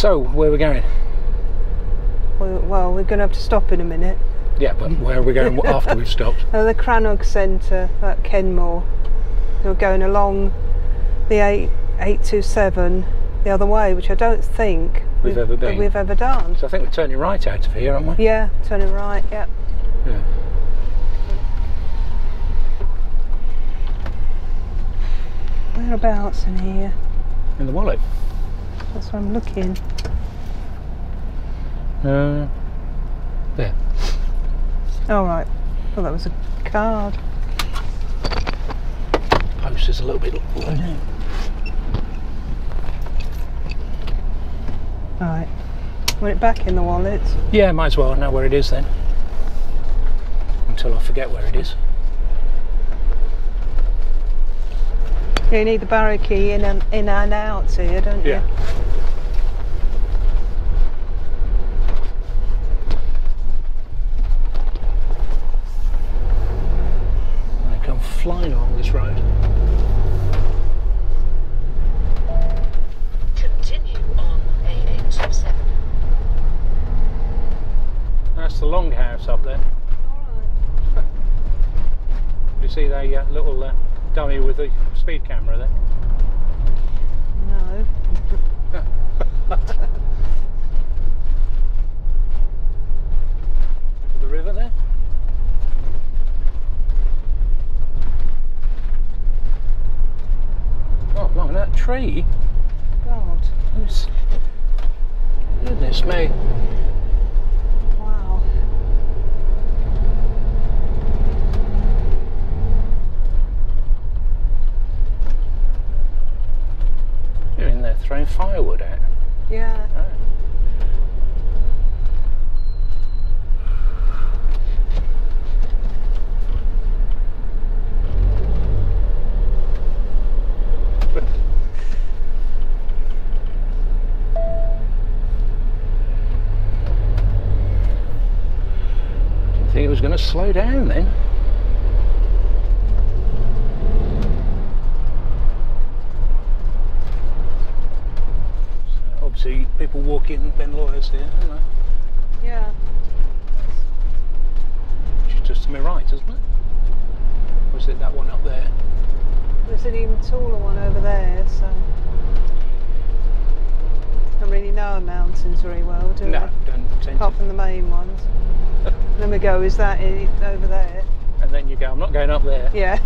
So, where are we going? Well, well, we're going to have to stop in a minute. Yeah, but where are we going after we've stopped? Uh, the Crannog Centre at Kenmore. We're going along the 8, 827 the other way, which I don't think We've ever been. We've ever done. So I think we're turning right out of here, aren't we? Yeah, turning right, yeah. Yeah. Whereabouts in here? In the wallet. That's what I'm looking. Uh, there. All right. Well, that was a card. Post is a little bit low. All right. Want it back in the wallet? Yeah, might as well know where it is then. Until I forget where it is. You need the barrow key in and in and out here, don't you? Yeah. I come flying along this road. Continue on A827. That's the long house up there. You see the uh, little uh, dummy with the speed camera there? No. The river there. Oh, look at that tree. God. Who's... Goodness me. Wow. You're in there throwing firewood out. Yeah. Oh. Didn't think it was going to slow down then. So obviously, people walk in Ben Lawers here, aren't they? Yeah. Which is just to my right, isn't it? Or is it that one up there? There's an even taller one over there, so. I Don't really know our mountains very well, do No, I? Don't Apart from the main ones. then we go, is that it over there? And then you go, I'm not going up there. Yeah.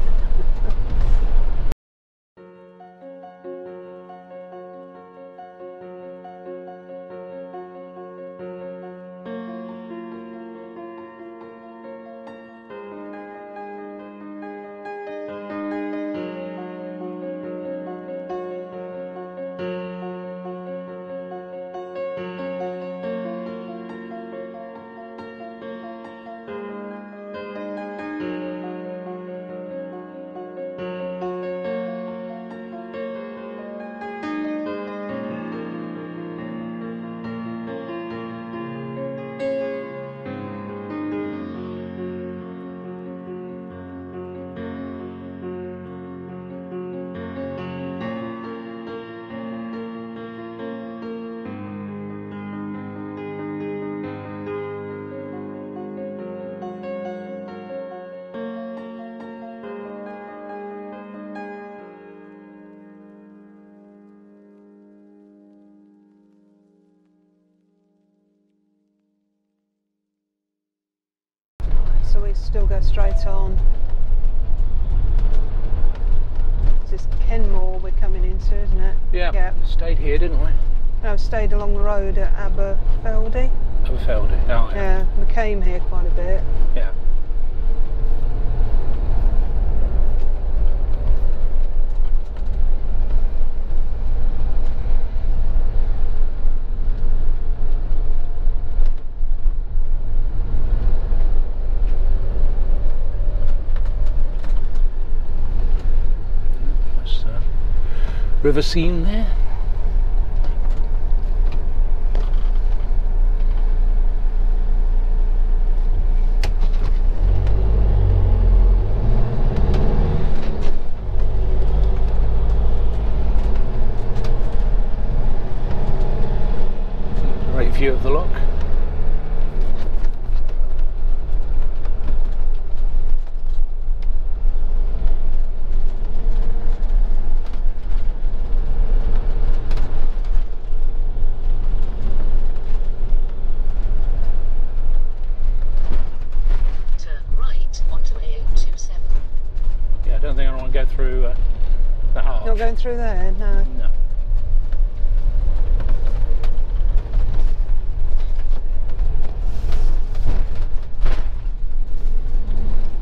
Still go straight on. This is Kenmore we're coming into, isn't it? Yeah. Yeah. Stayed here, didn't we? I've stayed along the road at Aberfeldy. Overfelled it. Oh, Yeah, we came here quite a bit. yeah. Nice, uh, river scene there. view of the lock. Turn right onto A827. Yeah, I don't think I want to go through uh, that arch. Not going through there, no. Uh, no.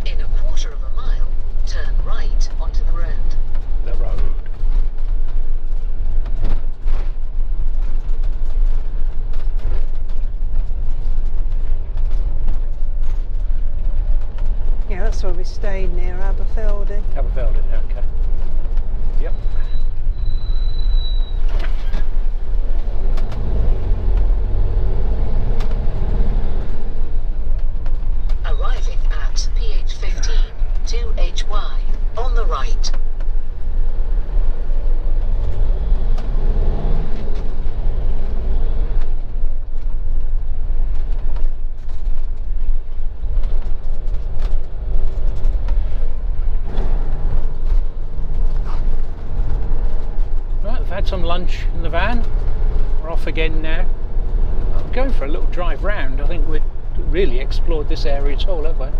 In a quarter of a mile, turn right onto the road. The road. Yeah, that's where we stayed near Aberfeldy. Aberfeldy, okay. Yep. Arriving at PH15 2HY on the right. Right, we've had some lunch in the van. We're off again now. I'm going for a little drive round. I think we've really explored this area at all, haven't we?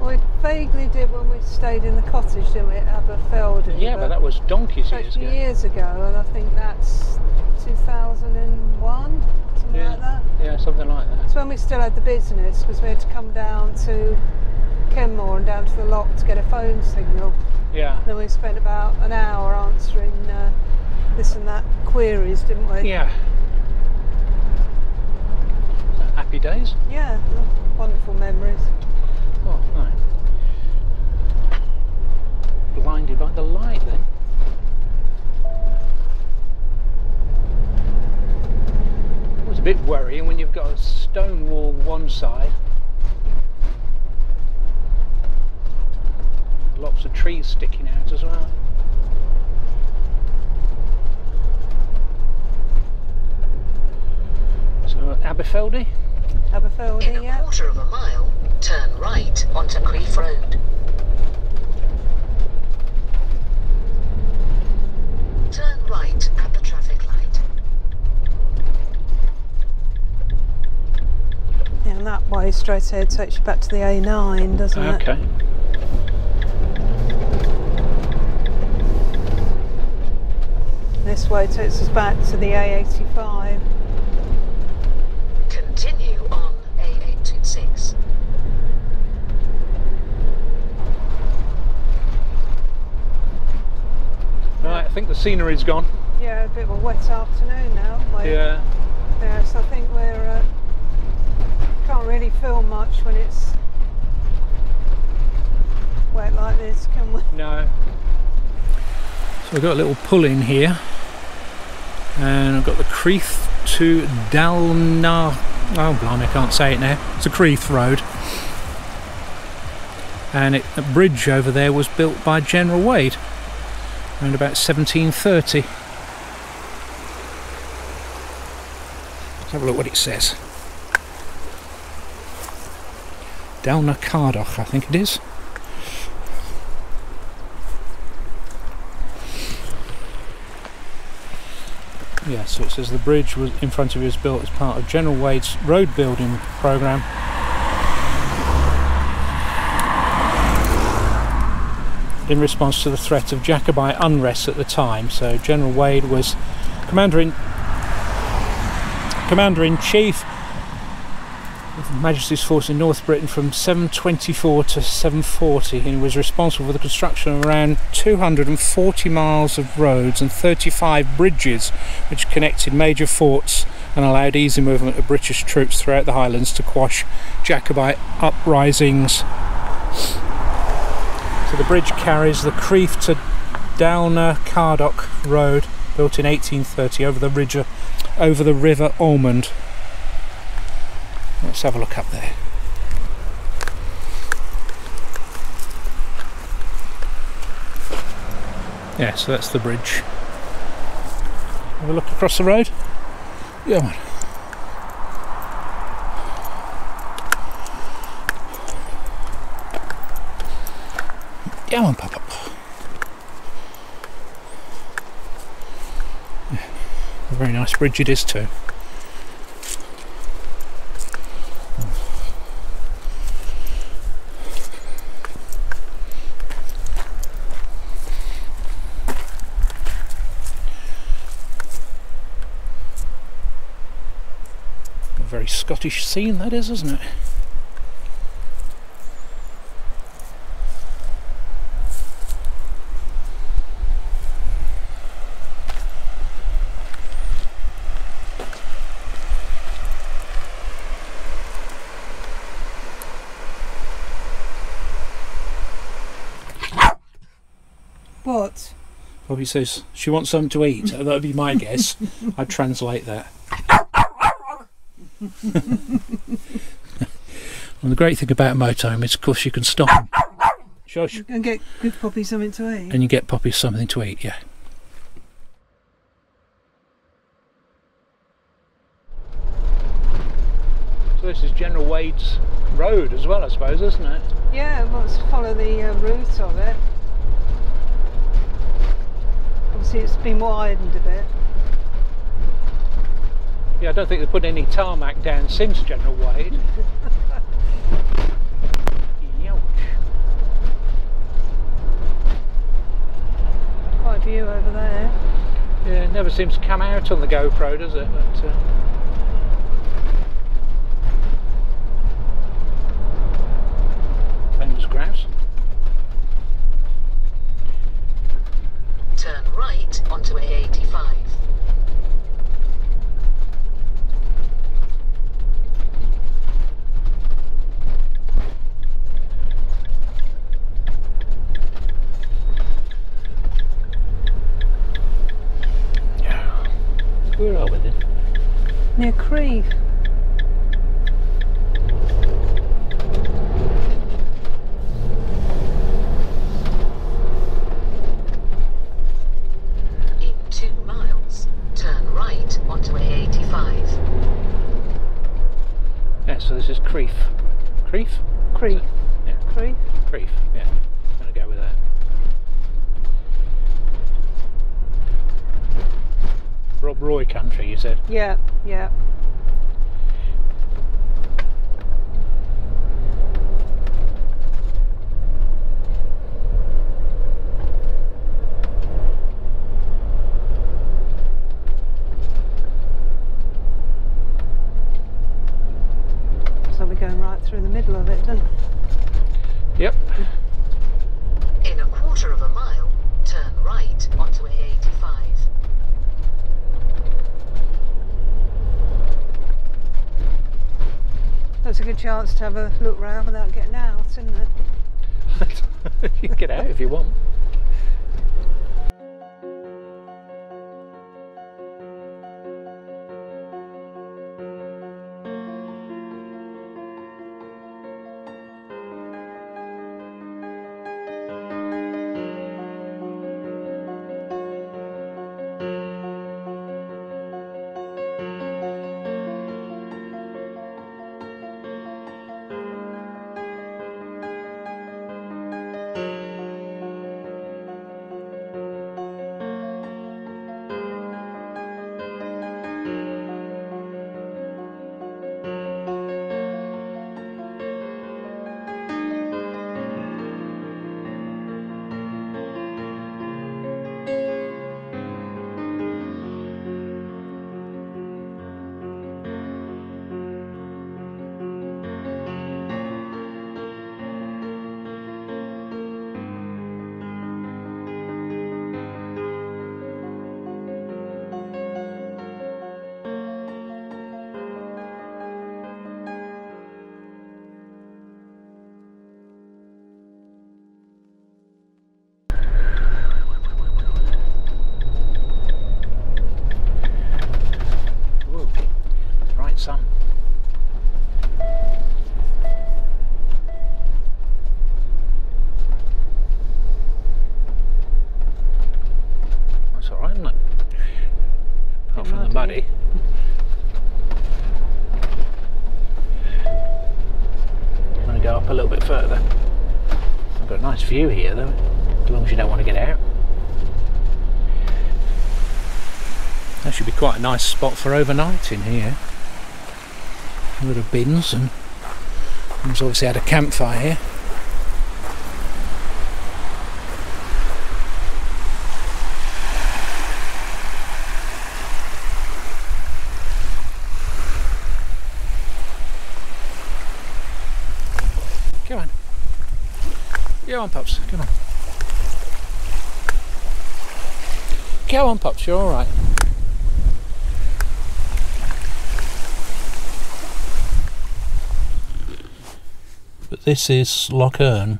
Well, we vaguely did when we stayed in the cottage, didn't we, at Aberfeldy? Yeah, but that was donkeys years ago. years ago, and I think that's 2001, something Yeah. like that. Yeah, something like that. It's when we still had the business because we had to come down to Kenmore and down to the lock to get a phone signal. Yeah. Then we spent about an hour answering uh, this and that queries, didn't we? Yeah. Happy days. Yeah, wonderful memories. Oh, no. Blinded by the light then. It was a bit worrying when you've got a stone wall one side. Lots of trees sticking out as well. So Aberfeldy? In a yeah. quarter of a mile, turn right onto Crieff Road. Turn right at the traffic light. Yeah, and that way straight ahead takes you back to the A9, doesn't it? Okay. This way takes us back to the A85. Continue on A826. Right, I think the scenery's gone. Yeah, a bit of a wet afternoon now. haven't? Yeah. Yeah, so I think we're uh, can't really film much when it's wet like this, can we? No. So we've got a little pull in here. And I've got the Creeth to Dalna. Oh, blimey, I can't say it now. It's a Creeth Road. And it, a bridge over there was built by General Wade around about 1730. Let's have a look what it says. Dalnacardoch, I think it is. Yeah, so it says the bridge was in front of you was built as part of General Wade's road building program. In response to the threat of Jacobite unrest at the time, so General Wade was commander in commander in chief of Majesty's force in North Britain from 724 to 740 and was responsible for the construction of around 240 miles of roads and 35 bridges which connected major forts and allowed easy movement of British troops throughout the Highlands to quash Jacobite uprisings. So the bridge carries the Crieff to Dalnacardoch Road built in 1830 over the ridge over the River Almond. Let's have a look up there. Yeah, so that's the bridge. Have a look across the road. Yeah, Come on, pop up. Yeah, a very nice bridge it is too. A very Scottish scene that is, isn't it? What? Poppy says she wants something to eat. That would be my guess. I'd translate that. and the great thing about a motorhome is, of course, you can stop. 'em. Shush. And get good Poppy something to eat. And you get Poppy something to eat, yeah. So this is General Wade's road as well, I suppose, isn't it? Yeah, let's follow the uh, route of it. Obviously, it's been widened a bit. Yeah, I don't think they've put any tarmac down since General Wade. Quite a view over there. Yeah, it never seems to come out on the GoPro, does it? But, uh, famous grouse. Turn right onto A85. Yeah. Where are we then? Near Creve. In two miles, turn right onto A85. Yeah, so this is Creef. Creef? Creve. Yeah, Creve. Creef. Yeah, I'm going to go with that. Rob Roy country, you said? Yeah, yeah. So we're going right through the middle of it, don't we? Yep. In a quarter of a mile, turn right onto A85. That's a good chance to have a look round without getting out, isn't it? you can get out if you want. quite some. That's alright, isn't it? Apart from the muddy. I'm going to go up a little bit further. I've got a nice view here though, as long as you don't want to get out. That should be quite a nice spot for overnight in here. Of bins and there's obviously had a campfire here. Come on. Go on, pups. Come on. Go on, pups. You're all right. But this is Loch Earn,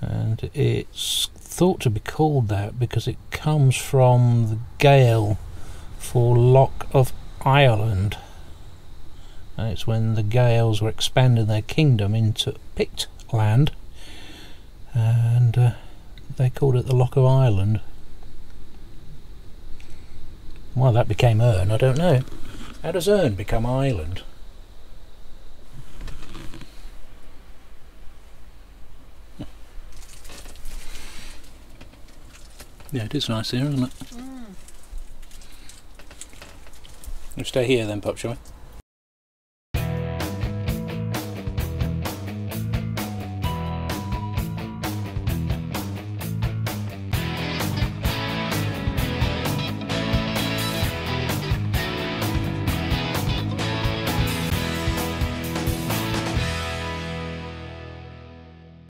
and it's thought to be called that because it comes from the Gael for Loch of Ireland. And it's when the Gaels were expanding their kingdom into Pict land, and uh, they called it the Loch of Ireland. Why that became Earn, I don't know. How does Earn become Ireland? Yeah, it is nice here, isn't it? Mm. We'll stay here then, Pop, shall we?